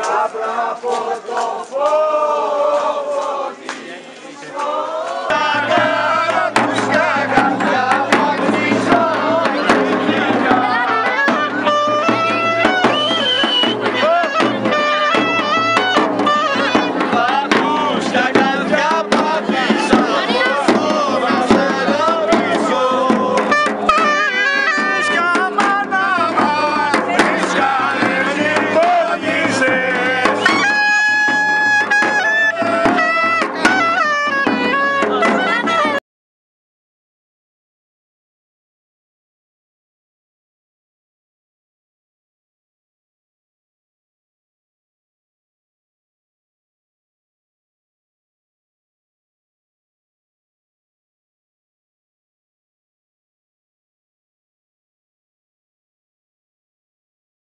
Λαμπρά από το φως